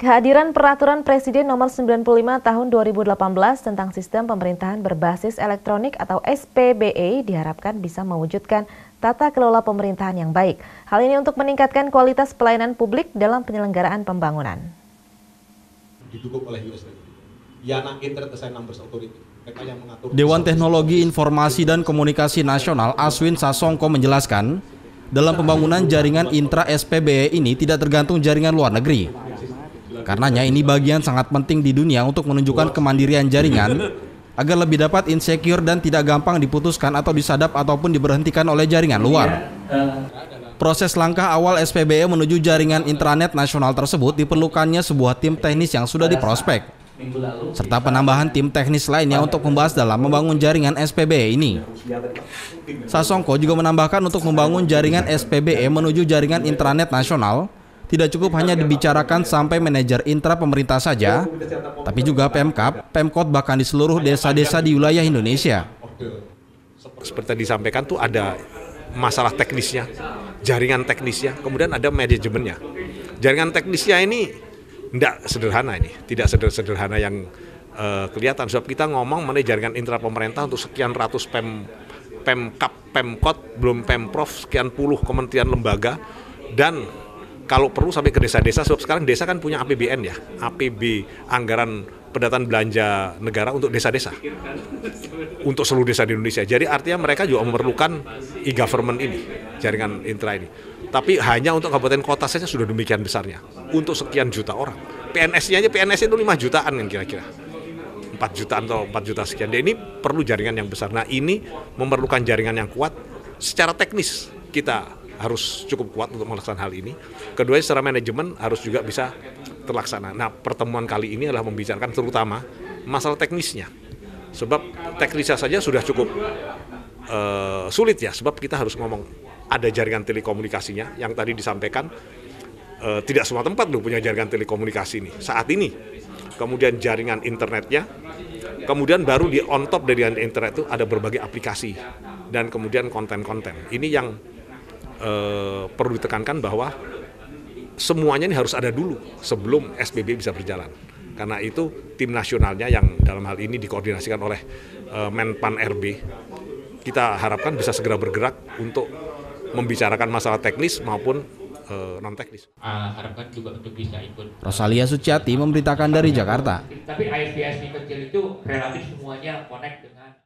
Kehadiran Peraturan Presiden Nomor 95 Tahun 2018 tentang Sistem Pemerintahan Berbasis Elektronik atau SPBE diharapkan bisa mewujudkan tata kelola pemerintahan yang baik. Hal ini untuk meningkatkan kualitas pelayanan publik dalam penyelenggaraan pembangunan. Didukung oleh Yana Internet Design Numbers Authority. Dewan Teknologi Informasi dan Komunikasi Nasional Aswin Sasongko menjelaskan, dalam pembangunan jaringan intra SPBE ini tidak tergantung jaringan luar negeri. Karenanya ini bagian sangat penting di dunia untuk menunjukkan kemandirian jaringan agar lebih dapat insecure dan tidak gampang diputuskan atau disadap ataupun diberhentikan oleh jaringan luar. Proses langkah awal SPBE menuju jaringan intranet nasional tersebut diperlukannya sebuah tim teknis yang sudah diprospek, serta penambahan tim teknis lainnya untuk membahas dalam membangun jaringan SPBE ini. Sasongko juga menambahkan untuk membangun jaringan SPBE menuju jaringan intranet nasional, tidak cukup hanya dibicarakan sampai manajer intra pemerintah saja, tapi juga Pemkap, Pemkot bahkan di seluruh desa-desa di wilayah Indonesia. Seperti disampaikan tuh ada masalah teknisnya, jaringan teknisnya, kemudian ada manajemennya. Jaringan teknisnya ini tidak sederhana ini, tidak sederhana yang uh, kelihatan. Sebab kita ngomong mengenai jaringan intra pemerintah untuk sekian ratus pem, pemkap, pemkot, belum pemprov, sekian puluh kementerian lembaga, dan kalau perlu sampai ke desa-desa sebab sekarang desa kan punya APBN ya. APB anggaran pendataan belanja negara untuk desa-desa. Untuk seluruh desa di Indonesia. Jadi artinya mereka juga memerlukan e-government ini jaringan intra ini. Tapi hanya untuk kabupaten kota saja sudah demikian besarnya. Untuk sekian juta orang. PNS-nya aja PNS itu 5 jutaan kan kira-kira. 4 jutaan atau 4 juta sekian. Dan ini perlu jaringan yang besar. Nah ini memerlukan jaringan yang kuat. Secara teknis kita harus cukup kuat untuk melaksanakan hal ini. Kedua, secara manajemen harus juga bisa terlaksana. Nah, pertemuan kali ini adalah membicarakan terutama masalah teknisnya. Sebab teknisnya saja sudah cukup uh, sulit ya, sebab kita harus ngomong ada jaringan telekomunikasinya yang tadi disampaikan uh, tidak semua tempat loh punya jaringan telekomunikasi ini saat ini. Kemudian jaringan internetnya, kemudian baru di on top dari internet itu ada berbagai aplikasi dan kemudian konten-konten. Ini yang eh, perlu ditekankan bahwa semuanya ini harus ada dulu sebelum SBB bisa berjalan. Karena itu tim nasionalnya yang dalam hal ini dikoordinasikan oleh eh, Menpan RB, kita harapkan bisa segera bergerak untuk membicarakan masalah teknis maupun uh, non teknis. Uh, harapkan juga untuk bisa ikut. Rosalia Suciati memberitakan dari Jakarta. Tapi ISPS kecil itu relatif semuanya connect dengan